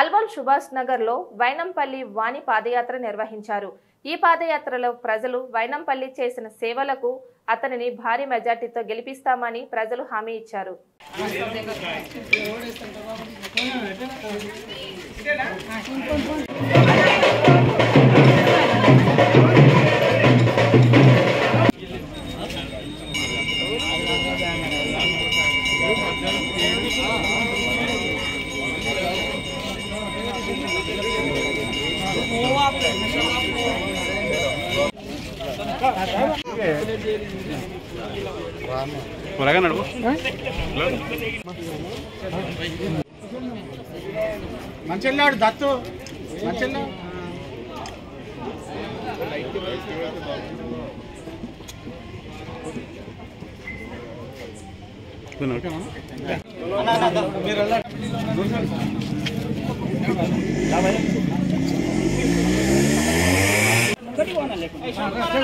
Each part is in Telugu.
అల్వాల్ సుభాష్ నగర్లో వైనంపల్లి వాణి పాదయాత్ర నిర్వహించారు. ఈ పాదయాత్రలో ప్రజలు వైనంపల్లి చేసిన సేవలకు అతనిని భారీ మెజార్టీతో గెలిపిస్తామని ప్రజలు హామీ ఇచ్చారు. త్వరగా నడుపు మంచెల్లాడు దత్తు మంచెల్లా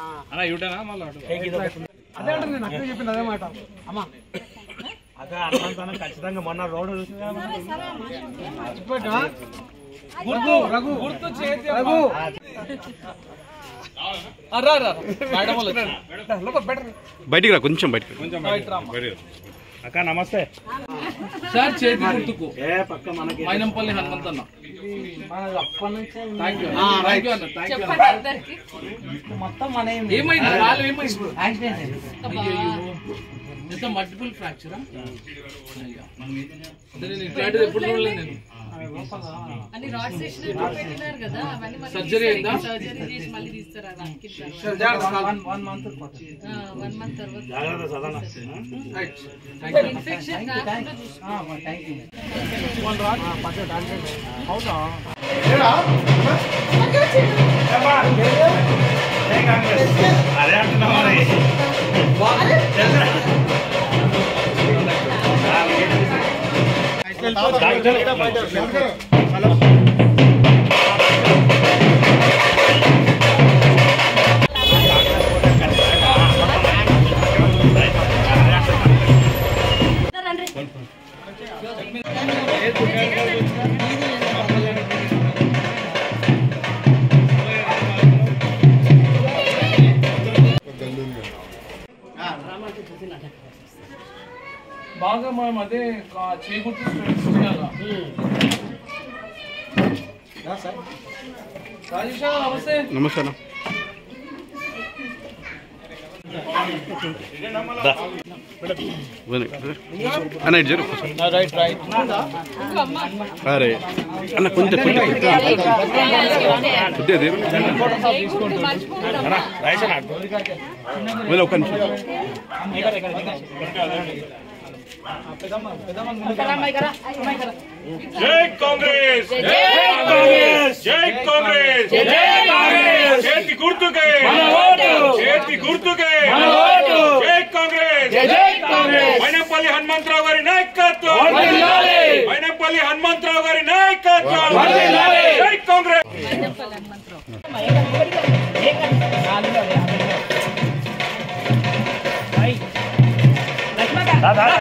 కనిపిస్తలేమని అదే అంటే నేను అక్కడ చెప్పింది అదే మాట. అమ్మా. అదే అర్థం ఖచ్చితంగా మొన్న రోడ్డు గుర్తు రఘు. గుర్తు చేతి రఘు. బయటికి రా కొంచెం బయటికి రా. అక్క నమస్తే. సార్ చేతి గుర్తుకు. ఏ పక్క మనకి. మైనంపల్లి హనుమంతన్న. థ్యాంక్ యూ థ్యాంక్ యూ అన్న థ్యాంక్ యూ అన్న. ఏమైంది? వాళ్ళు ఏమైంది? అయ్యయ్యో. ఎంత మల్టిపుల్ ఫ్రాక్చరా? ఎప్పుడు చూడలేదు నేను. అన్ని రాడ్స్ వేసినట్టు పెట్టినారు కదా అవన్నీ మళ్ళీ సర్జరీ అయిందా? సర్జరీ చేసి మళ్ళీ తీస్తారా రాత్రికి వన్ మంత్ తర్వాత జాగ్రత్త సదన right thank you Ah, Ramah itu sudah ada. బాగా మనం అదే కా- చేకూర్చి చేయాలా? రాజేష్ గారు, నమస్తే. అన్న. అన్న ఇటు జరు. అరే అన్న కొంచెం కొంచెం కొద్దిగా తీరు. ఒక్క నిమిషం. జై కాంగ్రెస్ జై కాంగ్రెస్ జై కాంగ్రెస్ జై కాంగ్రెస్ చేతి గుర్తుకే చేతి గుర్తుకే జై కాంగ్రెస్ జై కాంగ్రెస్ మైనపల్లి హనుమంతరావు గారి నాయకత్వం మైనపల్లి హనుమంతరావు గారి నాయకత్వం జై కాంగ్రెస్